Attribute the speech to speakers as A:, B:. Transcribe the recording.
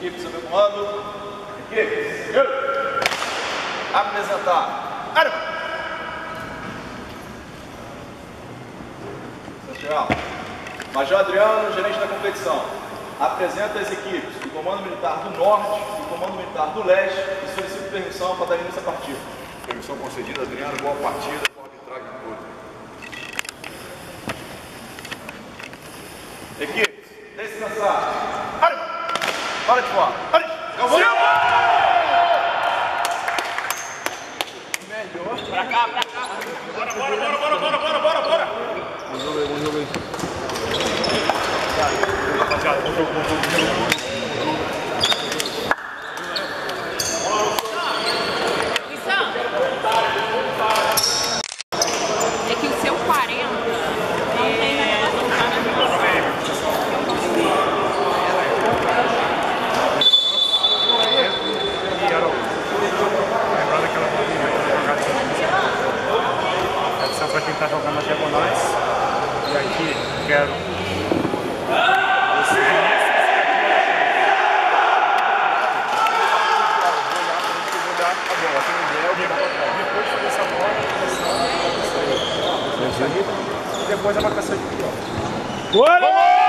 A: Equipe sob comando. Equipe. Apresentar. Área. Central. Major Adriano, gerente da competição. Apresenta as equipes do Comando Militar do Norte e do Comando Militar do Leste e solicita permissão para dar início à partida.
B: Permissão concedida, Adriano. Boa partida. Boa arbitragem tudo.
A: Equipes, descansar. Para de fora. Área.
C: Pra cá, pra cá.
A: Bora, bora, bora, bora, bora, bora, bora, bora.
D: Bom jogo aí, bom jogo aí.
E: Rapaziada, bom jogo, bom jogo, bom jogo. Nas diagonais. E aqui quero. E depois a marcação de pior.
D: Bora!